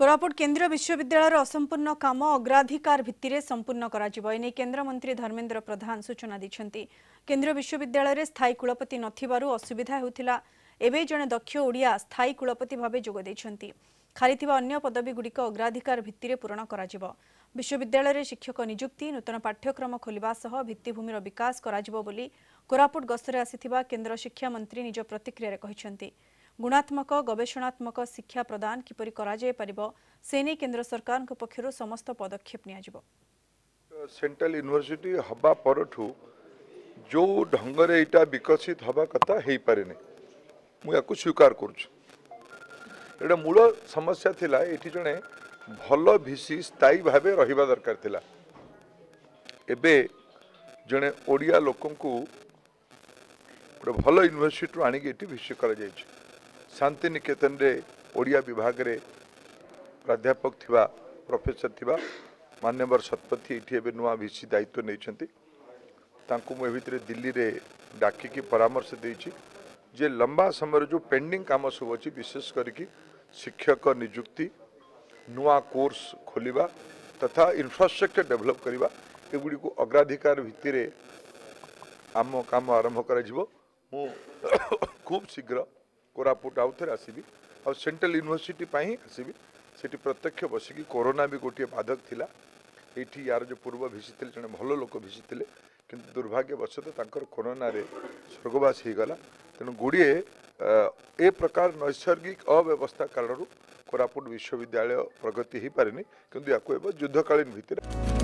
କୋରାପୁଟ କେନ୍ଦ୍ରୀୟ ବିଶ୍ୱବିଦ୍ୟାଳୟର ଅସମ୍ପୂର୍ଣ୍ଣ କାମ ଅଗ୍ରାଧିକାର ଭିତ୍ତିରେ ସମ୍ପୂର୍ଣ୍ଣ କରାଯିବ ଏନେଇ କେନ୍ଦ୍ରମନ୍ତ୍ରୀ ଧର୍ମେନ୍ଦ୍ର ପ୍ରଧାନ ସୂଚନା ଦେଇଛନ୍ତି କେନ୍ଦ୍ରୀୟ ବିଶ୍ୱବିଦ୍ୟାଳୟରେ ସ୍ଥାୟୀ କୁଳପତି ନଥିବାରୁ ଅସୁବିଧା ହେଉଥିଲା ଏବେ ଜଣେ ଦକ୍ଷ ଓଡ଼ିଆ ସ୍ଥାୟୀ କୁଳପତି ଭାବେ ଯୋଗ ଦେଇଛନ୍ତି ଖାଲି ଥିବା ଅନ୍ୟ ପଦବୀଗୁଡ଼ିକ ଅଗ୍ରାଧିକାର ଭିତ୍ତିରେ ପୂରଣ କରାଯିବ ବିଶ୍ୱବିଦ୍ୟାଳୟରେ ଶିକ୍ଷକ ନିଯୁକ୍ତି ନୂତନ ପାଠ୍ୟକ୍ରମ ଖୋଲିବା ସହ ଭିତ୍ତିଭୂମିର ବିକାଶ କରାଯିବ ବୋଲି କୋରାପୁଟ ଗସ୍ତରେ ଆସିଥିବା କେନ୍ଦ୍ର ଶିକ୍ଷାମନ୍ତ୍ରୀ ନିଜ ପ୍ରତିକ୍ରିୟାରେ କହିଛନ୍ତି ଗୁଣାତ୍ମକ ଗବେଷଣାତ୍ମକ ଶିକ୍ଷା ପ୍ରଦାନ କିପରି କରାଯାଇପାରିବ ସେ ନେଇ କେନ୍ଦ୍ର ସରକାରଙ୍କ ପକ୍ଷରୁ ସମସ୍ତ ପଦକ୍ଷେପ ନିଆଯିବ ସେଣ୍ଟ୍ରାଲ ୟୁନିଭର୍ସିଟି ହେବା ପରଠୁ ଯେଉଁ ଢଙ୍ଗରେ ଏଇଟା ବିକଶିତ ହେବା କଥା ହେଇପାରିନି ମୁଁ ୟାକୁ ସ୍ୱୀକାର କରୁଛି ଏଇଟା ମୂଳ ସମସ୍ୟା ଥିଲା ଏଠି ଜଣେ ଭଲ ଭିସି ସ୍ଥାୟୀ ଭାବେ ରହିବା ଦରକାର ଥିଲା ଏବେ ଜଣେ ଓଡ଼ିଆ ଲୋକଙ୍କୁ ଗୋଟେ ଭଲ ୟୁନିଭର୍ସିଟିରୁ ଆଣିକି ଏଠି ଭିସି କରାଯାଇଛି ଶାନ୍ତି ନିକେତନରେ ଓଡ଼ିଆ ବିଭାଗରେ ପ୍ରାଧ୍ୟାପକ ଥିବା ପ୍ରଫେସର ଥିବା ମାନ୍ୟବର ଶତପଥୀ ଏଠି ଏବେ ନୂଆ ଭିସି ଦାୟିତ୍ୱ ନେଇଛନ୍ତି ତାଙ୍କୁ ମୁଁ ଏ ଭିତରେ ଦିଲ୍ଲୀରେ ଡାକିକି ପରାମର୍ଶ ଦେଇଛି ଯେ ଲମ୍ବା ସମୟରେ ଯେଉଁ ପେଣ୍ଡିଂ କାମ ସବୁ ଅଛି ବିଶେଷ କରିକି ଶିକ୍ଷକ ନିଯୁକ୍ତି ନୂଆ କୋର୍ସ ଖୋଲିବା ତଥା ଇନଫ୍ରାଷ୍ଟ୍ରକ୍ଚର ଡେଭଲପ୍ କରିବା ଏଗୁଡ଼ିକୁ ଅଗ୍ରାଧିକାର ଭିତ୍ତିରେ ଆମ କାମ ଆରମ୍ଭ କରାଯିବ ମୁଁ ଖୁବ୍ ଶୀଘ୍ର କୋରାପୁଟ ଆଉ ଥରେ ଆସିବି ଆଉ ସେଣ୍ଟ୍ରାଲ ୟୁନିଭର୍ସିଟି ପାଇଁ ହିଁ ଆସିବି ସେଠି ପ୍ରତ୍ୟକ୍ଷ ବସିକି କରୋନା ବି ଗୋଟିଏ ବାଧକ ଥିଲା ଏଇଠି ୟାର ଯେଉଁ ପୂର୍ବ ଭିସିଥିଲେ ଜଣେ ଭଲ ଲୋକ ଭିସିଥିଲେ କିନ୍ତୁ ଦୁର୍ଭାଗ୍ୟବଶତଃ ତାଙ୍କର କରୋନାରେ ସ୍ୱର୍ଗବାସ ହୋଇଗଲା ତେଣୁ ଗୁଡ଼ିଏ ଏ ପ୍ରକାର ନୈସର୍ଗିକ ଅବ୍ୟବସ୍ଥା କାରଣରୁ କୋରାପୁଟ ବିଶ୍ୱବିଦ୍ୟାଳୟ ପ୍ରଗତି ହୋଇପାରିନି କିନ୍ତୁ ୟାକୁ ଏବେ ଯୁଦ୍ଧକାଳୀନ ଭିତରେ